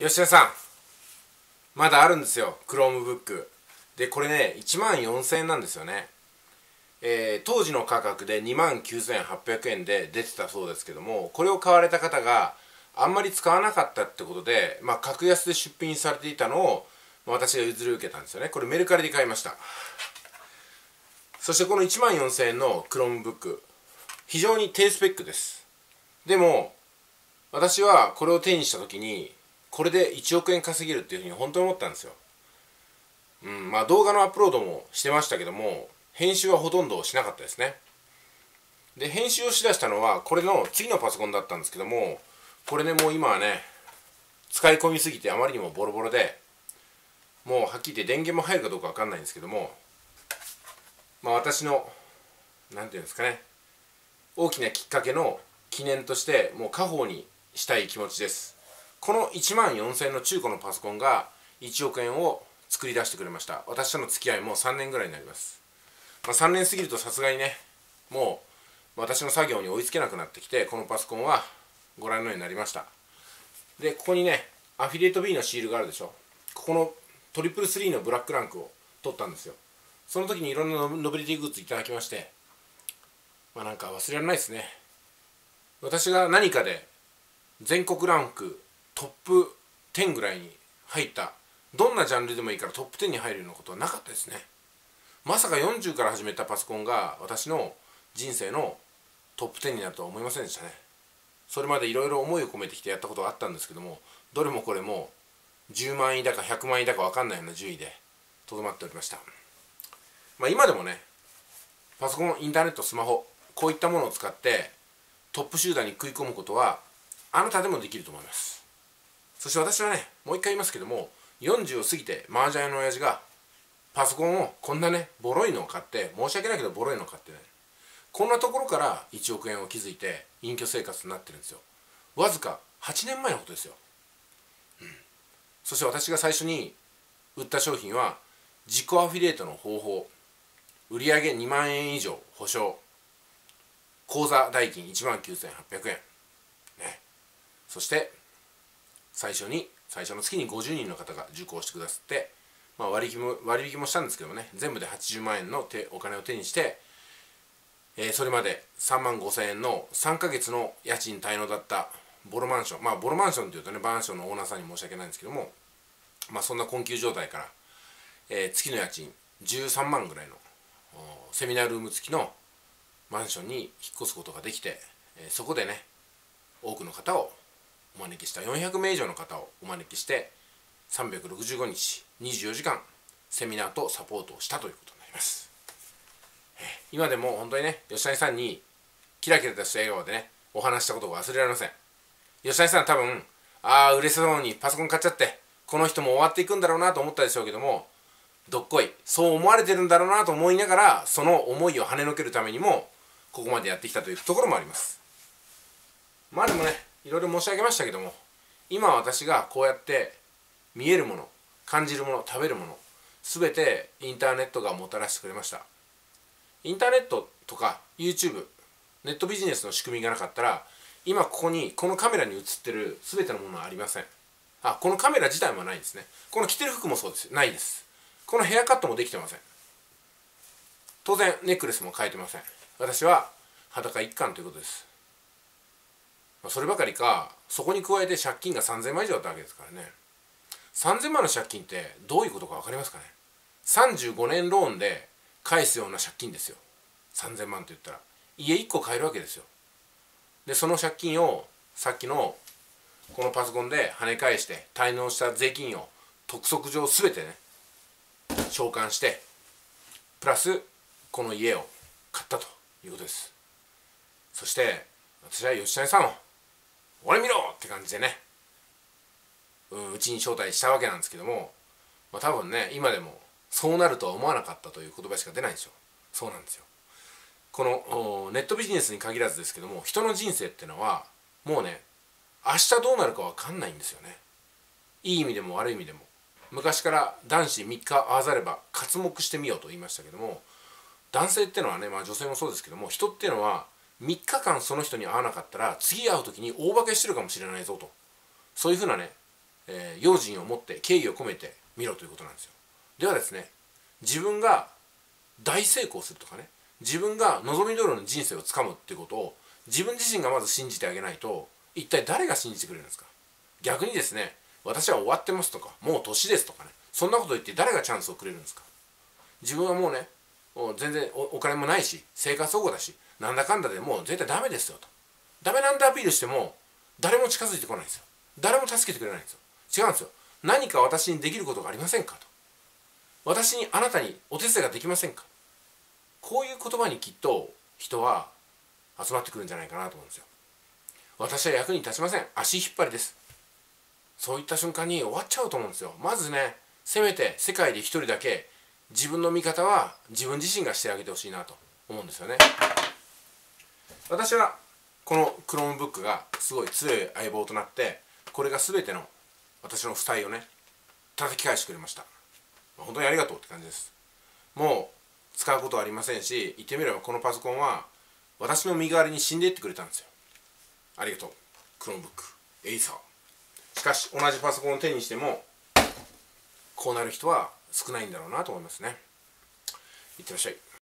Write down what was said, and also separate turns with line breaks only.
吉田さん。まだあるんですよ。Chromebook でこれね1万4000円なんですよね。えー、当時の価格で2万9800円で出てたそうですけどもこれを買われた方があんまり使わなかったってことで、まあ、格安で出品されていたのを、ま、私が譲り受けたんですよね。これメルカリで買いました。そしてこの1万4000円の Chromebook 非常に低スペックです。でも私はこれを手にした時にこれで1億円稼げるっていうふうに本当に思ったんですよ。うんまあ動画のアップロードもしてましたけども編集はほとんどしなかったですね。で編集をしだしたのはこれの次のパソコンだったんですけどもこれねもう今はね使い込みすぎてあまりにもボロボロでもうはっきり言って電源も入るかどうか分かんないんですけどもまあ私の何て言うんですかね大きなきっかけの記念としてもう家宝にしたい気持ちです。この1万4000円の中古のパソコンが1億円を作り出してくれました。私との付き合いも3年ぐらいになります。まあ、3年過ぎるとさすがにねもう私の作業に追いつけなくなってきてこのパソコンはご覧のようになりました。でここにねアフィリエイト B のシールがあるでしょ。ここのトリプルスリーのブラックランクを取ったんですよ。その時にいろんなノベリティグッズいただきましてまあなんか忘れられないですね。私が何かで全国ランクトップ10ぐらいに入った。どんなジャンルでもいいからトップ10に入るようなことはなかったですね。まさか40から始めたパソコンが私の人生のトップ10になるとは思いませんでしたね。それまでいろいろ思いを込めてきてやったことがあったんですけどもどれもこれも10万円だか100万円だか分かんないような順位でとどまっておりました。まあ今でもねパソコンインターネットスマホこういったものを使ってトップ集団に食い込むことはあなたでもできると思います。そして私はねもう一回言いますけども40を過ぎて麻雀の親父がパソコンをこんなねボロいのを買って申し訳ないけどボロいのを買ってねこんなところから1億円を築いて隠居生活になってるんですよ。わずか8年前のことですよ、うん、そして私が最初に売った商品は自己アフィリエイトの方法。売上2万円以上保証。口座代金1万9800円。ね。そして最初に最初の月に50人の方が受講してくださってまあ、割引も割引もしたんですけどもね全部で80万円の手お金を手にして、えー、それまで3万5千円の3ヶ月の家賃滞納だったボロマンションまあボロマンションというとねマンションのオーナーさんに申し訳ないんですけどもまあそんな困窮状態から、えー、月の家賃13万ぐらいのセミナールーム付きのマンションに引っ越すことができて、えー、そこでね多くの方をお招きした400名以上の方をお招きして365日24時間セミナーとサポートをしたということになります。今でも本当にね吉谷さんにキラキラとした笑顔でねお話したことが忘れられません。吉谷さん多分ああ嬉しそうにパソコン買っちゃってこの人も終わっていくんだろうなと思ったでしょうけどもどっこいそう思われてるんだろうなと思いながらその思いを跳ねのけるためにもここまでやってきたというところもあります。まあでもねいろいろ申し上げましたけども今私がこうやって見えるもの感じるもの食べるもの全てインターネットがもたらしてくれました。インターネットとか YouTube ネットビジネスの仕組みがなかったら今ここにこのカメラに映ってる全てのものはありません。あこのカメラ自体もないんですね。この着てる服もそうです。ないです。このヘアカットもできてません。当然ネックレスも変えてません。私は裸一貫ということです。まそればかりかそこに加えて借金が3000万以上だったわけですからね。3000万の借金ってどういうことか分かりますかね。35年ローンで返すような借金ですよ。3000万って言ったら。家1個買えるわけですよ。でその借金をさっきのこのパソコンで跳ね返して滞納した税金を督促上全てね償還してプラスこの家を買ったということです。そして私は吉谷さんを「俺見ろ!」って感じでね。うちに招待したわけなんですけども、まあ、多分ね今でもそうなるとは思わなかったという言葉しか出ないでしょそうなんですよ。このネットビジネスに限らずですけども人の人生ってのはもうね明日どうなるか分かんないんですよね。いい意味でも悪い意味でも。昔から男子3日合わざれば刮目してみようと言いましたけども男性ってのはね、まあ、女性もそうですけども人っていうのは3日間その人に会わなかったら次会う時に大化けしてるかもしれないぞと。そういうふうなねえー、用心を持って敬意を込めて見ろということなんですよ。ではですね自分が大成功するとかね自分が望み通りの人生をつかむっていうことを自分自身がまず信じてあげないと一体誰が信じてくれるんですか。逆にですね私は終わってますとかもう年ですとかねそんなこと言って誰がチャンスをくれるんですか。自分はもうね全然お金もないし生活保護だしなんだかんだでもう絶対ダメですよと。ダメなんてアピールしても誰も近づいてこないんですよ。誰も助けてくれないんですよ。違うんですよ。何か私にできることがありませんかと。私にあなたにお手伝いができませんか。こういう言葉にきっと人は集まってくるんじゃないかなと思うんですよ。私は役に立ちません。足引っ張りです。そういった瞬間に終わっちゃうと思うんですよ。まずねせめて世界で一人だけ自分の味方は自分自身がしてあげてほしいなと思うんですよね。私はこの Chromebook がすごい強い相棒となってこれが全ての私の負債をね叩き返してくれました。本当にありがとうって感じです。もう使うことはありませんし言ってみればこのパソコンは私の身代わりに死んでいってくれたんですよ。ありがとう Chromebook エイサー。しかし同じパソコンを手にしてもこうなる人は少ないんだろうなと思いますね。いってらっしゃい。